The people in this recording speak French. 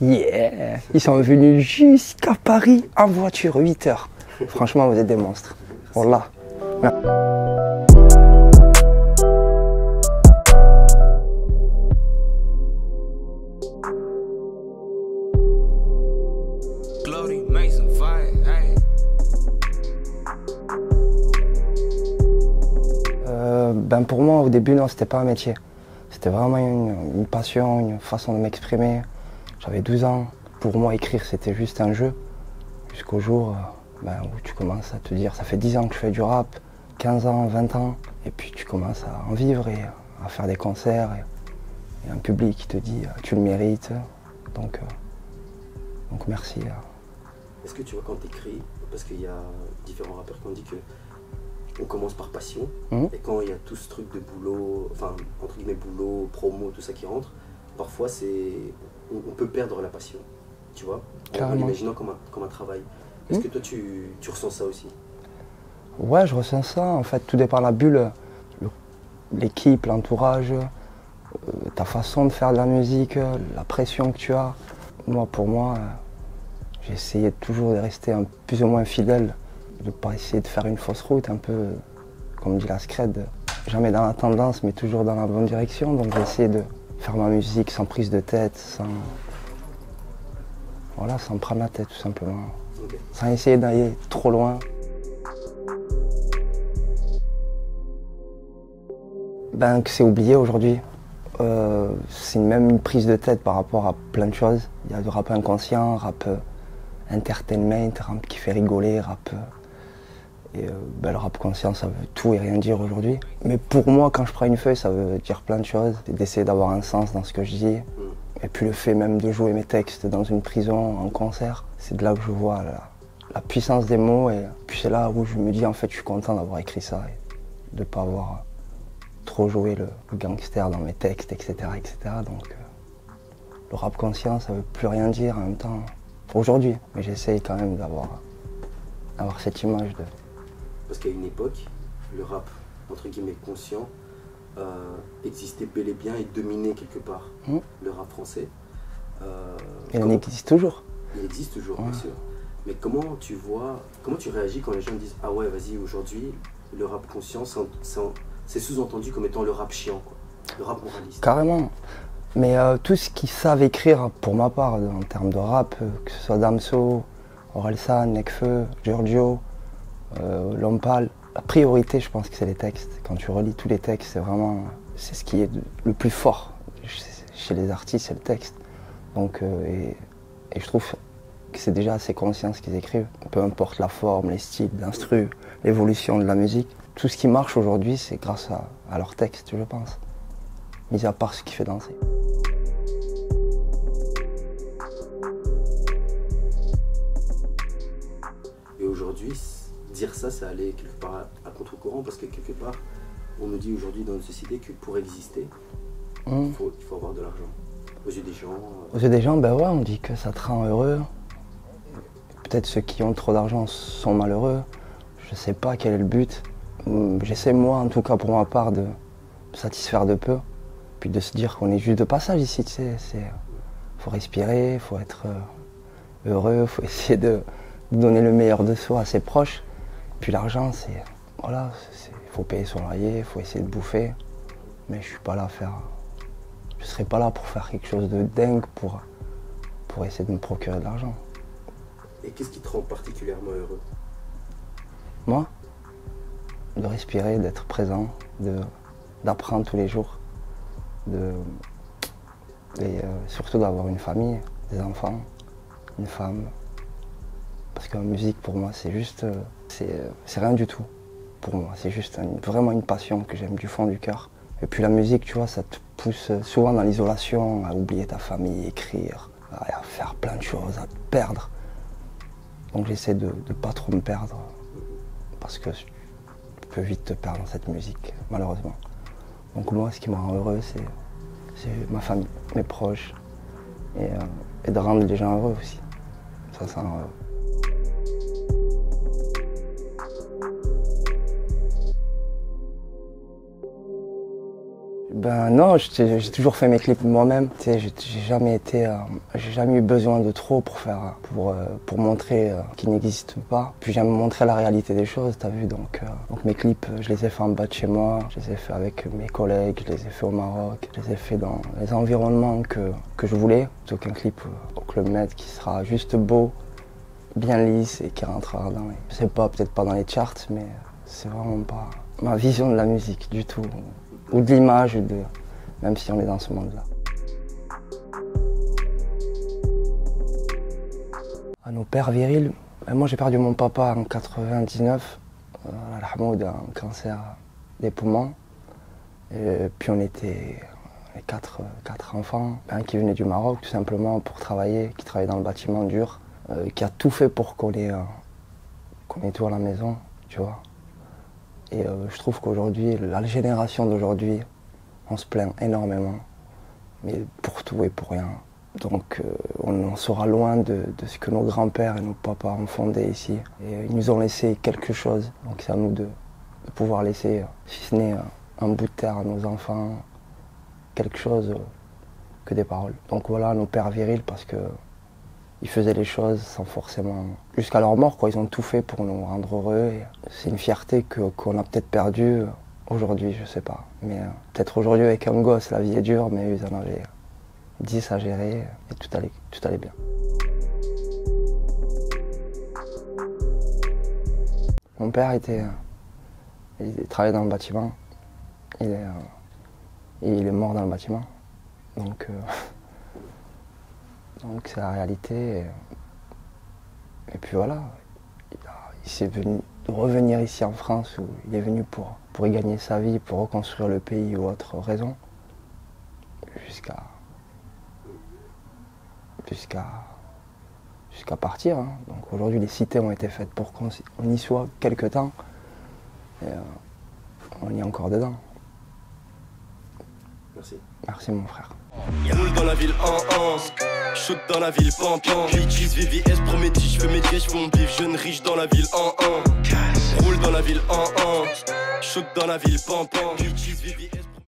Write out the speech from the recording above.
Yeah Ils sont venus jusqu'à Paris en voiture, 8 heures. Franchement, vous êtes des monstres. Voilà. Euh, ben pour moi, au début, non, c'était pas un métier. C'était vraiment une, une passion, une façon de m'exprimer. J'avais 12 ans. Pour moi, écrire, c'était juste un jeu. Jusqu'au jour euh, ben, où tu commences à te dire, ça fait 10 ans que je fais du rap, 15 ans, 20 ans. Et puis tu commences à en vivre et à faire des concerts. Et, et un public qui te dit, euh, tu le mérites. Donc, euh, donc merci. Est-ce que tu vois quand tu écris, parce qu'il y a différents rappeurs qui ont dit que on commence par passion, Mhm. et quand il y a tout ce truc de boulot, enfin entre guillemets boulot, promo, tout ça qui rentre, parfois c'est on, on peut perdre la passion, tu vois, en- l'imaginant comme un, comme un travail. Est-ce que toi tu, tu ressens ça aussi? Ouais, je ressens ça. En fait, tout dépend de la bulle, le- l'équipe, l'entourage, euh, ta façon de faire de la musique, la pression que tu as. Moi, pour moi, euh, j'ai essayé toujours de rester un, plus ou moins fidèle, de ne pas essayer de faire une fausse route, un peu comme dit la scred, jamais dans la tendance, mais toujours dans la bonne direction. Donc j'ai essayé de faire ma musique sans prise de tête, sans, voilà, sans me prendre la tête tout simplement, sans essayer d'aller trop loin. Ben, que c'est oublié aujourd'hui. Euh, c'est même une prise de tête par rapport à plein de choses. Il y a du rap inconscient, rap euh, entertainment, rap qui fait rigoler, rap. Et euh, ben, le rap conscient, ça veut tout et rien dire aujourd'hui. Mais pour moi, quand je prends une feuille, ça veut dire plein de choses. D'essayer d'avoir un sens dans ce que je dis. Et puis le fait même de jouer mes textes dans une prison, en concert, c'est de là que je vois la, puissance des mots. Et puis c'est là où je me dis, en fait, je suis content d'avoir écrit ça et de ne pas avoir trop joué le, gangster dans mes textes, etc. etc. Donc euh, le rap conscient, ça veut plus rien dire en même temps aujourd'hui. Mais j'essaye quand même d'avoir cette image de. Parce qu'à une époque, le rap entre guillemets conscient euh, existait bel et bien et dominait quelque part Mhm. le rap français. Euh, Et il existe toujours. Il existe toujours, bien sûr. Mais comment tu vois, comment tu réagis quand les gens disent Ah ouais, vas-y, aujourd'hui, le rap conscient, c'est en- c'est en- c'est sous-entendu comme étant le rap chiant, quoi. Le rap moraliste. Carrément. Mais euh, tout ce qu'ils savent écrire, pour ma part, en termes de rap, que ce soit Damso, Orelsan, Nekfeu, Giorgio, euh, Lompal, la priorité, je pense que c'est les textes. Quand tu relis tous les textes, c'est vraiment c'est ce qui est le plus fort chez les artistes, c'est le texte. Donc, euh, et, je trouve que c'est déjà assez conscient ce qu'ils écrivent. Peu importe la forme, les styles d'instru, l'évolution de la musique. Tout ce qui marche aujourd'hui, c'est grâce à, à leurs textes, je pense. Mis à part ce qui fait danser. Dire ça, ça allait quelque part à, à contre-courant parce que quelque part, on nous dit aujourd'hui dans notre société que pour exister, Hmm. il, faut, il faut avoir de l'argent. Aux yeux des gens. euh, Aux yeux des gens, ben ouais, on dit que ça te rend heureux. Peut-être ceux qui ont trop d'argent sont malheureux. Je sais pas quel est le but. Hum, J'essaie moi, en tout cas pour ma part, de me satisfaire de peu. Puis de se dire qu'on est juste de passage ici, tu sais. C'est, faut respirer, faut être euh, heureux, faut essayer de donner le meilleur de soi à ses proches. Puis l'argent, c'est, voilà, il faut payer son loyer, il faut essayer de bouffer. Mais je suis pas là à faire je serais pas là pour faire quelque chose de dingue pour, pour essayer de me procurer de l'argent. Et qu'est-ce qui te rend particulièrement heureux? Moi, de respirer, d'être présent, d'apprendre tous les jours, de, et euh, surtout d'avoir une famille, des enfants, une femme. Parce que la musique, pour moi, c'est juste, euh, c'est, euh, c'est rien du tout. Pour moi, c'est juste vraiment une passion que j'aime du fond du cœur. Et puis la musique, tu vois, ça te pousse souvent dans l'isolation, à oublier ta famille, écrire, à faire plein de choses, à te perdre. Donc j'essaie de ne pas trop me perdre, parce que tu peux vite te perdre dans cette musique, malheureusement. Donc moi, ce qui me rend heureux, c'est, ma famille, mes proches, et, euh, et de rendre les gens heureux aussi. Ça, ça rend heureux. Ben non, j'ai toujours fait mes clips moi-même. J'ai jamais été, euh, j'ai jamais eu besoin de trop pour faire, pour euh, pour montrer euh, qu'il n'existe pas. Puis j'aime montrer la réalité des choses, t'as vu. Donc euh, donc mes clips, je les ai fait en bas de chez moi, je les ai fait avec mes collègues, je les ai fait au Maroc, je les ai fait dans les environnements que que je voulais. Plutôt qu'un clip au Club Med qui sera juste beau, bien lisse et qui rentrera dans les, je sais pas, peut-être pas dans les charts, mais c'est vraiment pas ma vision de la musique du tout, ou de l'image, même si on est dans ce monde-là. À nos pères virils, ben moi j'ai perdu mon papa en 99, euh, à la d'un cancer des poumons. Puis on était les quatre, enfants, un qui venait du Maroc tout simplement pour travailler, qui travaillait dans le bâtiment dur, euh, qui a tout fait pour qu'on ait, euh, qu'on ait tout à la maison, tu vois. Et euh, je trouve qu'aujourd'hui, la génération d'aujourd'hui, on se plaint énormément, mais pour tout et pour rien. Donc euh, on en sera loin de, ce que nos grands-pères et nos papas ont fondé ici. Et ils nous ont laissé quelque chose, donc c'est à nous de, pouvoir laisser, euh, si ce n'est euh, un bout de terre à nos enfants, quelque chose euh, que des paroles. Donc voilà, nos pères virils, parce que ils faisaient les choses sans forcément... Jusqu'à leur mort, quoi. Ils ont tout fait pour nous rendre heureux. C'est une fierté qu'on a peut-être perdue aujourd'hui, je sais pas. Mais euh, peut-être aujourd'hui avec un gosse, la vie est dure, mais ils en avaient 10 à gérer et tout allait, tout allait bien. Mon père était... euh, il travaillait dans le bâtiment. Il est, euh, il est mort dans le bâtiment. Donc... donc c'est la réalité. Et, puis voilà, il, s'est venu revenir ici en France où il est venu pour, pour y gagner sa vie, pour reconstruire le pays ou autre raison, jusqu'à jusqu'à partir. hein. Donc aujourd'hui les cités ont été faites pour qu'on y soit quelque temps. Et euh, on y est encore dedans. Merci. Merci mon frère. Roule dans la ville en Shoot dans la ville pampan Bitches VVS Prométhée je fais mes dièges, je fais mon bif Jeune riche dans la ville en Roule dans la ville en en Shoot dans la ville pampan Bitches VVS